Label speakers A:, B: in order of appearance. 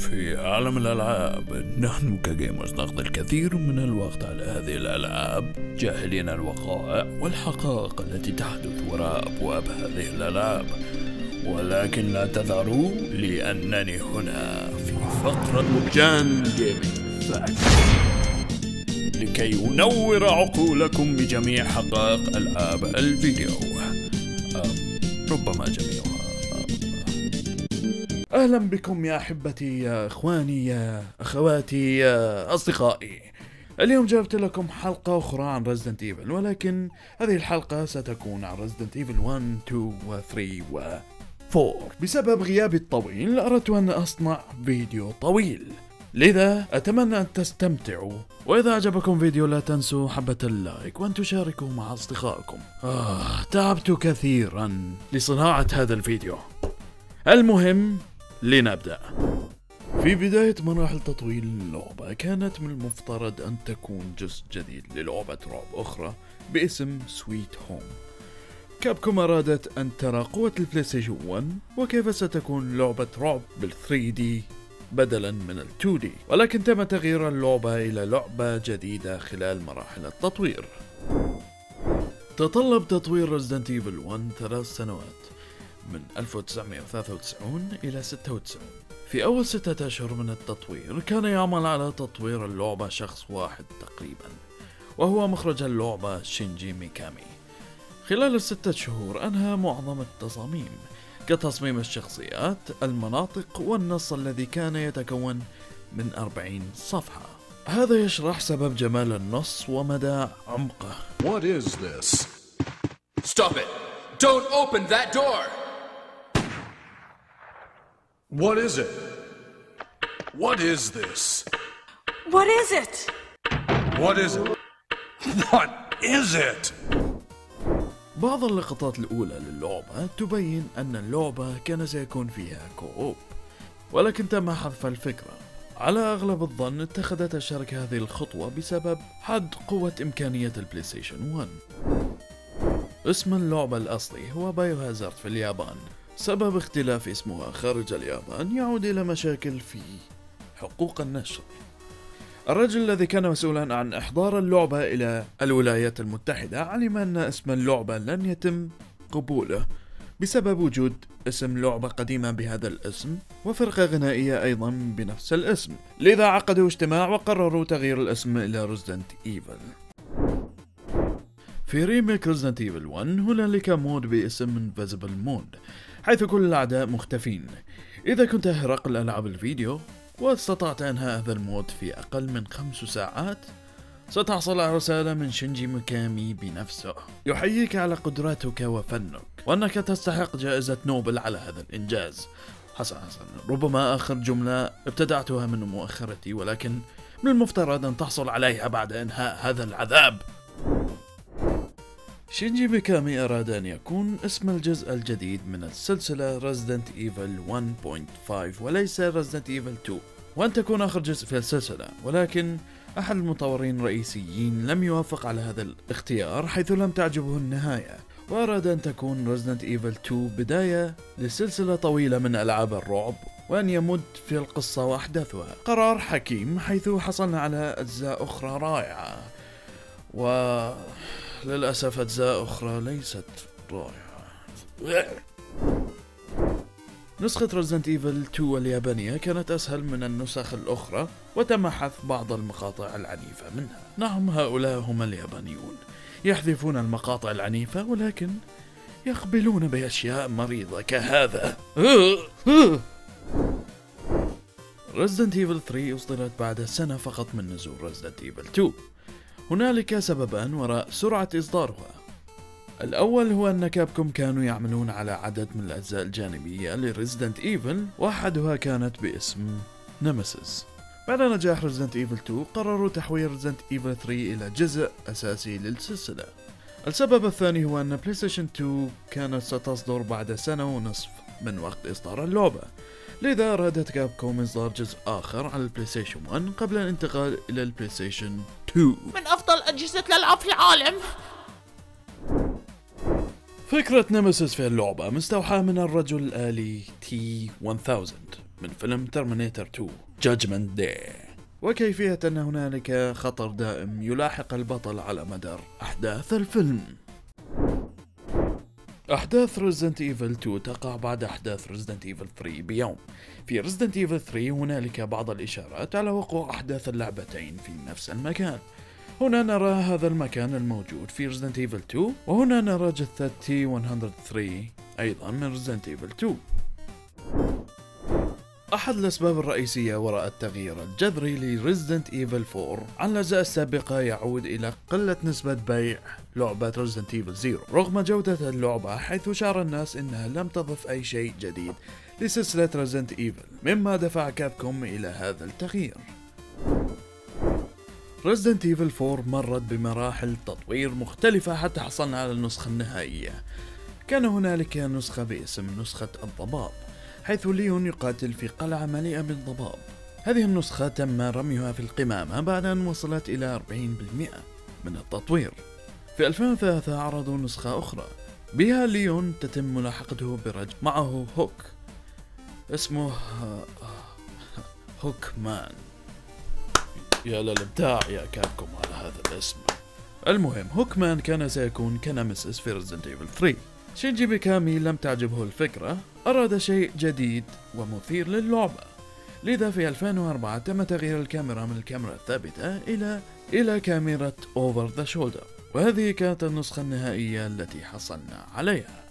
A: في عالم الألعاب. نحن كجيمرز نقضي الكثير من الوقت على هذه الألعاب. جاهلين الوقائع والحقائق التي تحدث وراء أبواب هذه الألعاب. ولكن لا تذعروا لأنني هنا في فقرة جان جيمنج لكي أنور عقولكم بجميع حقائق ألعاب الفيديو. ربما جميعها. أهلا بكم يا أحبتي يا إخواني يا أخواتي يا أصدقائي. اليوم جبت لكم حلقة أخرى عن Resident Evil ولكن هذه الحلقة ستكون عن Resident Evil 1, 2 و 3 و 4 بسبب غيابي الطويل أردت أن أصنع فيديو طويل. لذا أتمنى أن تستمتعوا. وإذا عجبكم فيديو لا تنسوا حبة اللايك وأن تشاركوا مع أصدقائكم. آه تعبت كثيرا لصناعة هذا الفيديو. المهم لنبدأ. في بداية مراحل تطوير اللعبة كانت من المفترض أن تكون جزء جديد للعبة رعب أخرى باسم Sweet Home Capcom أرادت أن ترى قوة ال PlayStation 1 وكيف ستكون لعبة رعب بال 3D بدلا من ال 2D ولكن تم تغيير اللعبة إلى لعبة جديدة خلال مراحل التطوير. تطلب تطوير Resident Evil 1 ثلاث سنوات. من 1993 إلى 96 في أول ستة أشهر من التطوير كان يعمل على تطوير اللعبة شخص واحد تقريبا وهو مخرج اللعبة شينجي ميكامي خلال الستة شهور أنهى معظم التصاميم كتصميم الشخصيات المناطق والنص الذي كان يتكون من 40 صفحة هذا يشرح سبب جمال النص ومدى عمقه
B: What is this?
C: Stop it! Don't open that door!
B: What is it? What is this?
D: What is it?
B: What is it? What is it?
A: بعض اللقطات الأولى للعبة تبين أن اللعبة كان سيكون فيها كوب ولكن تم حذف الفكرة على أغلب الظن اتخذت الشركة هذه الخطوة بسبب حد قوة إمكانية ال PlayStation 1 اسم اللعبة الأصلي هو Biohazard في اليابان سبب اختلاف اسمها خارج اليابان يعود إلى مشاكل في حقوق النشر الرجل الذي كان مسؤولا عن إحضار اللعبة إلى الولايات المتحدة علم أن اسم اللعبة لن يتم قبوله بسبب وجود اسم لعبة قديمة بهذا الاسم وفرقة غنائية أيضا بنفس الاسم. لذا عقدوا اجتماع وقرروا تغيير الاسم إلى Resident Evil. في remake Resident Evil 1 هنالك mode باسم Invisible Mode حيث كل الأعداء مختفين. إذا كنت هرقل ألعاب الفيديو واستطعت أنهاء هذا ال mode في أقل من خمس ساعات ستحصل على رسالة من شينجي ميكامي بنفسه. يحييك على قدراتك وفنك وأنك تستحق جائزة نوبل على هذا الإنجاز. حسن حسن. ربما آخر جملة ابتدعتها من مؤخرتي ولكن من المفترض أن تحصل عليها بعد إنهاء هذا العذاب. شينجي ميكامي أراد أن يكون اسم الجزء الجديد من السلسلة Resident Evil 1.5 وليس Resident Evil 2 وأن تكون آخر جزء في السلسلة ولكن أحد المطورين الرئيسيين لم يوافق على هذا الاختيار حيث لم تعجبه النهاية. وأراد أن تكون Resident Evil 2 بداية لسلسلة طويلة من ألعاب الرعب وأن يمد في القصة وأحداثها. قرار حكيم حيث حصلنا على أجزاء أخرى رائعة. وللأسف أجزاء أخرى ليست رائعة. نسخة Resident Evil 2 اليابانية كانت أسهل من النسخ الأخرى وتم حذف بعض المقاطع العنيفة منها. نعم هؤلاء هم اليابانيون. يحذفون المقاطع العنيفة ولكن يقبلون بأشياء مريضة كهذا. Resident Evil 3 أصدرت بعد سنة فقط من نزول Resident Evil 2 هنالك سببان وراء سرعة إصدارها. الأول هو أن Capcom كانوا يعملون على عدد من الأجزاء الجانبية ل Resident Evil وأحدها كانت باسم Nemesis بعد نجاح Resident Evil 2 قرروا تحويل Resident Evil 3 إلى جزء أساسي للسلسلة. السبب الثاني هو أن PlayStation 2 كانت ستصدر بعد سنة ونصف. من وقت إصدار اللعبة. لذا أرادت Capcom إصدار جزء آخر على ال PlayStation 1 قبل الانتقال إلى ال PlayStation 2
D: من أفضل أجهزة الألعاب في العالم.
A: فكرة Nemesis في اللعبة مستوحاة من الرجل الآلي T 1000 من فيلم ترمينيتر 2 Judgment Day. وكيفية أن هنالك خطر دائم يلاحق البطل على مدار أحداث الفيلم. أحداث Resident Evil 2 تقع بعد أحداث Resident Evil 3 بيوم. في Resident Evil 3 هنالك بعض الإشارات على وقوع أحداث اللعبتين في نفس المكان. هنا نرى هذا المكان الموجود في Resident Evil 2 وهنا نرى جثة T103 أيضا من Resident Evil 2 أحد الأسباب الرئيسية وراء التغيير الجذري ل Resident Evil 4 عن الأجزاء السابقة يعود إلى قلة نسبة بيع لعبة Resident Evil 0 رغم جودة اللعبة حيث شعر الناس إنها لم تضف أي شيء جديد لسلسلة Resident Evil مما دفع Capcom إلى هذا التغيير. Resident Evil 4 مرت بمراحل تطوير مختلفة حتى حصلنا على النسخة النهائية. كان هنالك نسخة باسم نسخة الضباب. حيث ليون يقاتل في قلعة مليئة بالضباب. هذه النسخة تم رميها في القمامة بعد أن وصلت إلى 40% من التطوير. في 2003 عرضوا نسخة أخرى. بها ليون تتم ملاحقته برجل معه هوك. اسمه هوك مان يا للابداع يا كابكم على هذا الاسم. المهم Hookman كان سيكون ك Nemesis في Resident Evil 3 شينجي ميكامي لم تعجبه الفكرة أراد شيء جديد ومثير للعبة. لذا في 2004 تم تغيير الكاميرا من الكاميرا الثابتة إلى إلى كاميرا over the shoulder وهذه كانت النسخة النهائية التي حصلنا عليها.